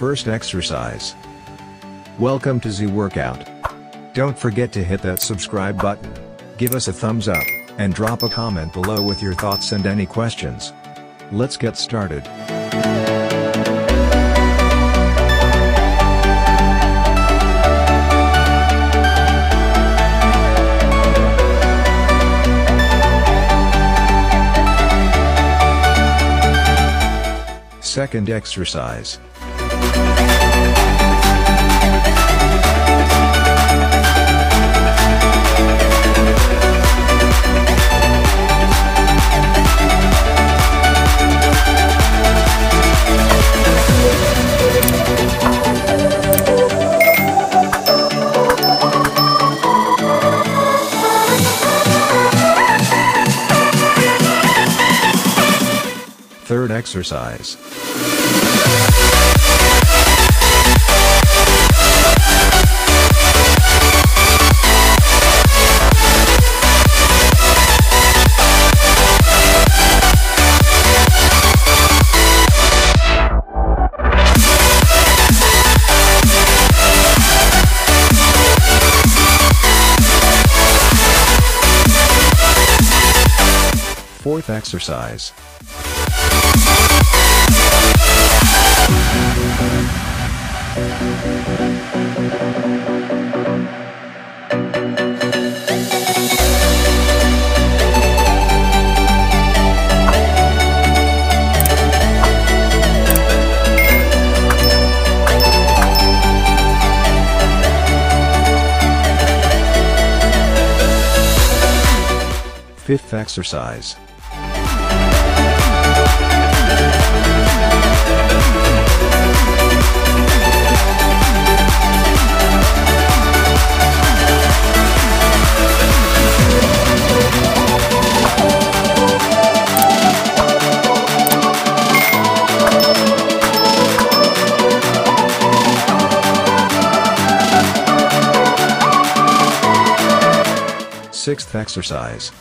First exercise. Welcome to Zi Workout. Don't forget to hit that subscribe button, give us a thumbs up, and drop a comment below with your thoughts and any questions. Let's get started. Second exercise. Third exercise. Fourth exercise. Fifth exercise. Sixth exercise.